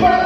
But